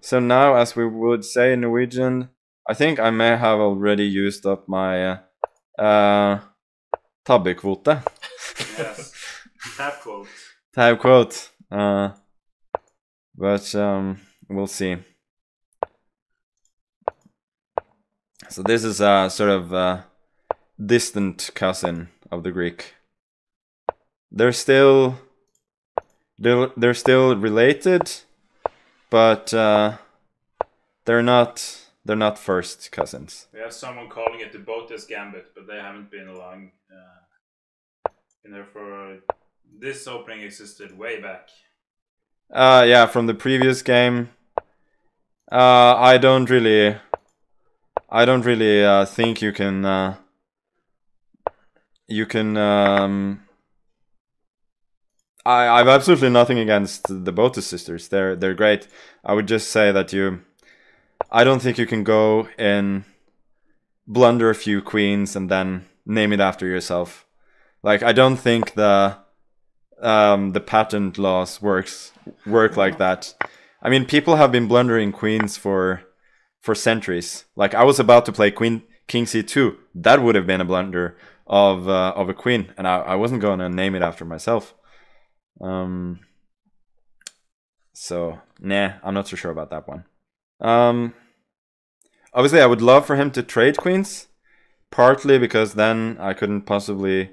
So now, as we would say in Norwegian, I think I may have already used up my uh, uh, tabbekvote. Yes. Tab quote. Tab quote. Uh, but um, we'll see. So this is a sort of uh, distant cousin of the Greek. They're still they're they're still related, but uh, they're not they're not first cousins. We have someone calling it the Botez Gambit, but they haven't been along uh, in there for this opening existed way back. Uh, yeah, from the previous game. Uh, I don't really, I don't really uh, think you can, uh, you can. Um, I I've absolutely nothing against the Botez sisters. They're they're great. I would just say that you, I don't think you can go and blunder a few queens and then name it after yourself. Like I don't think the um, the patent laws works work like that. I mean, people have been blundering queens for for centuries. Like I was about to play queen king c2. That would have been a blunder of uh, of a queen, and I, I wasn't going to name it after myself. Um. So nah, I'm not so sure about that one. Um. Obviously, I would love for him to trade queens, partly because then I couldn't possibly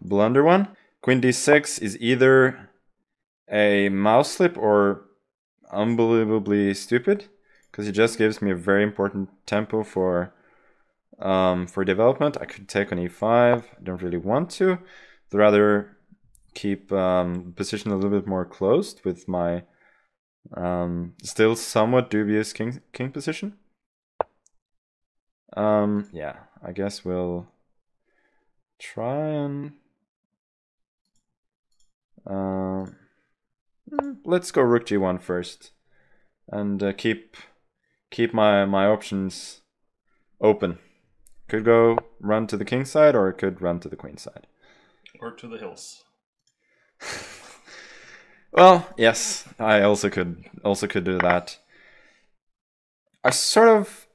blunder one. Queen d6 is either a mouse slip or unbelievably stupid because it just gives me a very important tempo for um, for development. I could take on e5. I don't really want to. I'd rather keep um, position a little bit more closed with my um, still somewhat dubious king king position. Um, yeah, I guess we'll try and uh, let's go rook g1 first, and uh, keep keep my my options open. Could go run to the king side, or it could run to the queen side. Or to the hills. well, yes, I also could also could do that. I sort of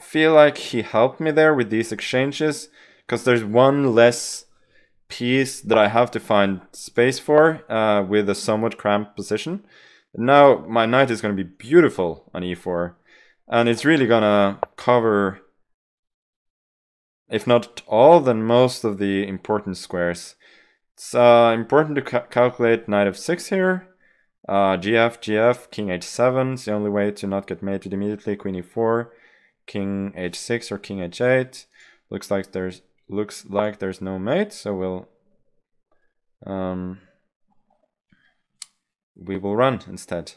feel like he helped me there with these exchanges because there's one less piece that I have to find space for uh, with a somewhat cramped position. Now my knight is going to be beautiful on e4 and it's really going to cover if not all then most of the important squares. It's uh, important to ca calculate knight f6 here. Uh, gf, gf, king h7 is the only way to not get mated immediately. Queen e4, king h6 or king h8. Looks like there's looks like there's no mate, so we'll um, we will run instead.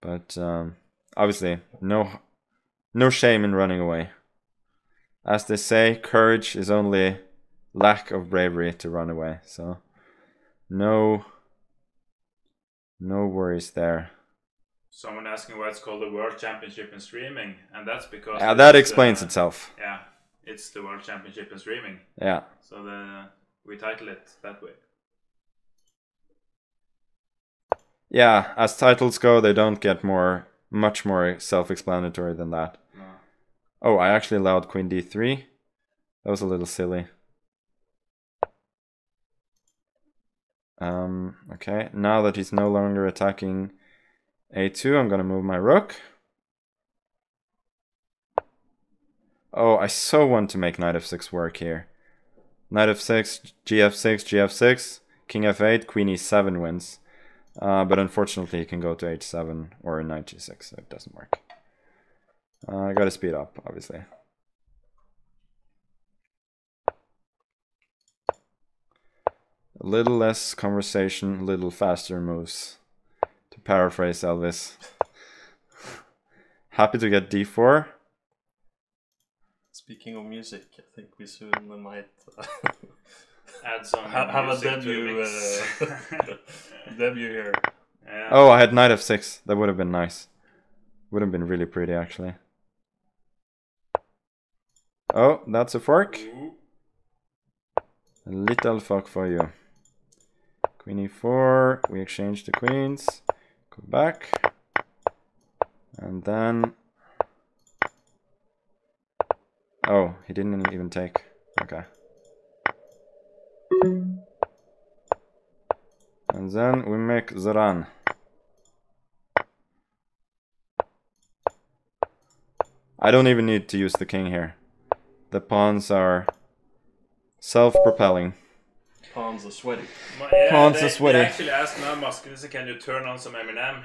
But um, obviously, no no shame in running away. As they say, courage is only lack of bravery to run away. So no no worries there. Someone asking why it's called the World Championship in Streaming, and that's because yeah, that explains uh, itself. Yeah, it's the World Championship in Streaming, Yeah. so the we title it that way. Yeah, as titles go, they don't get more much more self-explanatory than that. No. Oh, I actually allowed queen d3. That was a little silly. Um, okay, now that he's no longer attacking a2, I'm gonna move my rook. Oh, I so want to make knight f6 work here. Knight f6, gf6, gf6, king f8, queen e7 wins. Uh, but unfortunately, he can go to h7 or knight g6, so it doesn't work. Uh, I gotta speed up, obviously. A little less conversation, a little faster moves. To paraphrase Elvis. Happy to get d4. Speaking of music, I think we soon might uh, Add some ha- have a music to the debut mix. uh, debut here. yeah. Oh, I had knight f6. That would have been nice. Would have been really pretty, actually. Oh, that's a fork. Ooh. A little fork for you. Queen e4. We exchange the queens. Go back. And then... Oh, he didn't even take. Okay. And then we make the run. I don't even need to use the king here. The pawns are self-propelling. Pawns are sweaty. Ma- Yeah, Pawns they, are sweaty. They actually asked now, Maskelyse, can you turn on some Eminem?